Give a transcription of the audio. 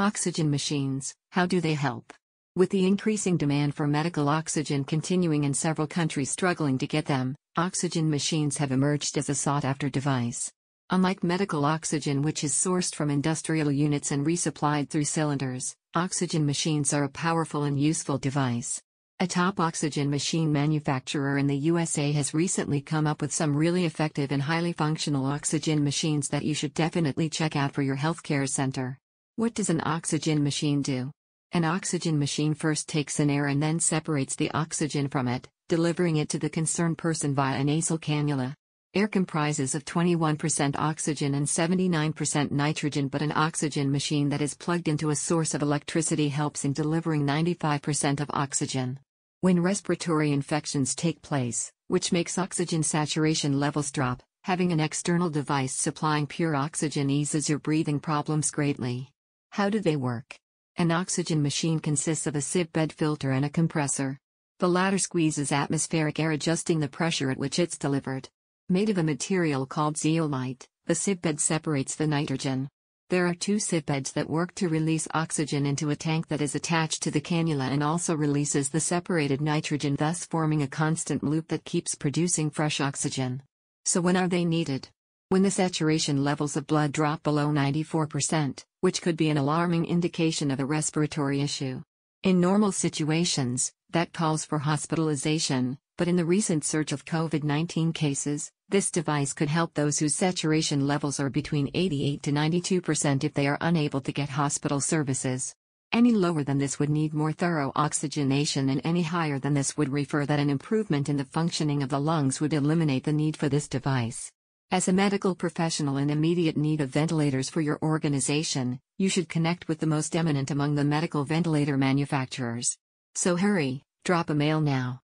Oxygen machines, how do they help? With the increasing demand for medical oxygen continuing and several countries struggling to get them, oxygen machines have emerged as a sought after device. Unlike medical oxygen, which is sourced from industrial units and resupplied through cylinders, oxygen machines are a powerful and useful device. A top oxygen machine manufacturer in the USA has recently come up with some really effective and highly functional oxygen machines that you should definitely check out for your healthcare center. What does an oxygen machine do? An oxygen machine first takes in air and then separates the oxygen from it, delivering it to the concerned person via a nasal cannula. Air comprises of 21% oxygen and 79% nitrogen, but an oxygen machine that is plugged into a source of electricity helps in delivering 95% of oxygen. When respiratory infections take place, which makes oxygen saturation levels drop, having an external device supplying pure oxygen eases your breathing problems greatly. How do they work? An oxygen machine consists of a sieve bed filter and a compressor. The latter squeezes atmospheric air adjusting the pressure at which it's delivered. Made of a material called zeolite, the sieve bed separates the nitrogen. There are two sieve beds that work to release oxygen into a tank that is attached to the cannula and also releases the separated nitrogen thus forming a constant loop that keeps producing fresh oxygen. So when are they needed? When the saturation levels of blood drop below 94%, which could be an alarming indication of a respiratory issue. In normal situations, that calls for hospitalization, but in the recent surge of COVID 19 cases, this device could help those whose saturation levels are between 88 to 92% if they are unable to get hospital services. Any lower than this would need more thorough oxygenation, and any higher than this would refer that an improvement in the functioning of the lungs would eliminate the need for this device. As a medical professional in immediate need of ventilators for your organization, you should connect with the most eminent among the medical ventilator manufacturers. So hurry, drop a mail now.